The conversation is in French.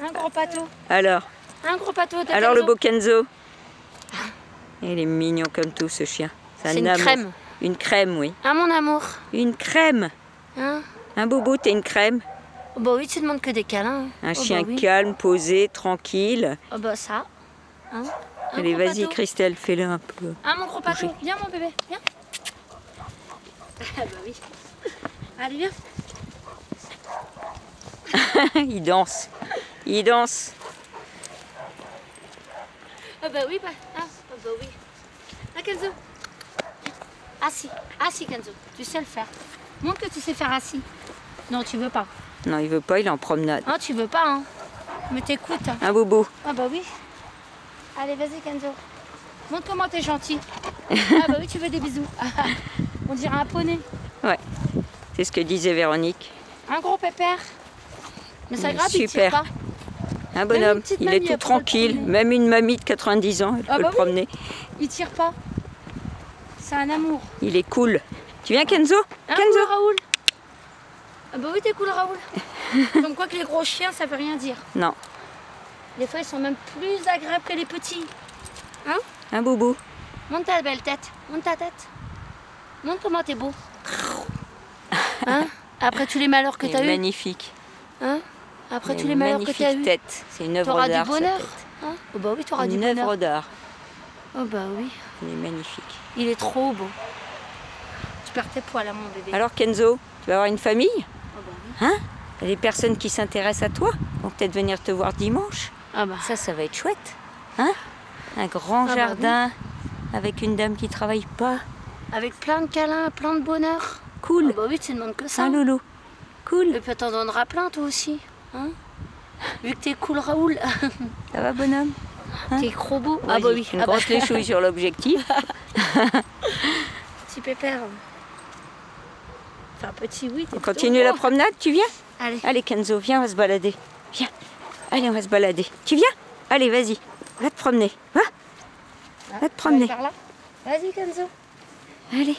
Un gros pâteau. Alors, Un gros pâteau. alors le Kenzo beau Kenzo Il est mignon comme tout ce chien. un C'est une amour. crème. Une crème, oui. Hein, mon amour Une crème. Hein Un boubou, t'es une crème. Oh, Bah oui, tu demandes que des câlins. Un Oh, chien bah oui. calme, posé, tranquille. Oh bah ça. Hein Un Allez, vas-y. Christelle, fais-le un peu. Hein, mon gros pâteau. Viens, mon bébé. Viens. Ah bah oui. Allez, viens. il danse. Il danse. Ah bah oui, bah. Ah, ah bah oui. Ah, Kenzo. Assis. Assis, Kenzo. Tu sais le faire. Montre que tu sais faire assis. Non, tu veux pas. Non, il veut pas, il est en promenade. Non, tu veux pas, hein. Mais t'écoutes. hein. Un boubou. Ah bah oui. Allez, vas-y, Kenzo. Montre comment t'es gentil. ah bah oui, tu veux des bisous. On dirait un poney. Ouais. C'est ce que disait Véronique. Un gros pépère. Mais ça il tire super. pas. Un bonhomme. Il est tout tranquille. Même une mamie de 90 ans, elle Ah peut bah le oui. promener. Il tire pas. C'est un amour. Il est cool. Tu viens, Kenzo? Hein, Kenzo? Cool, Raoul Ah bah oui, t'es cool, Raoul. Comme quoi que les gros chiens, ça veut rien dire. Non. Des fois, ils sont même plus agréables que les petits. Hein? Un boubou. Monte ta belle tête. Monte ta tête. Montre comment t'es beau. Hein? Après tous les malheurs que t'as eu. magnifique. Hein? Après tous les une malheurs que t'as eu. tête. C'est une œuvre du d'art. sa bonheur. Hein? Oh bah oui, t'auras du Une bonheur. œuvre d'art. Oh bah oui. Il est magnifique. Il est trop beau. Tu perds tes poils à mon bébé. Alors, Kenzo, tu vas avoir une famille? Oh bah oui. Hein? Des personnes qui s'intéressent à toi? Vont peut-être venir te voir dimanche. Ah bah. Ça, ça va être chouette. Hein? Un grand Ah bah jardin avec une dame qui travaille pas. Avec plein de câlins, plein de bonheur. Cool. Ah bah oui, tu demandes que ça. Un loulou. Cool. Et puis t'en donneras plein toi aussi. Hein Vu que t'es cool Raoul. Ça va, bonhomme t'es trop beau. Ah bah oui. Une Ah bah, grosse léchouille sur l'objectif. Petit pépère. Enfin petit oui. On continue la promenade, tu viens Allez. Allez, Kenzo, viens, on va se balader. Viens. Allez, on va se balader. Tu viens Allez, vas-y. Va te promener. Va. Va te promener. Vas-y Kenzo. Allez.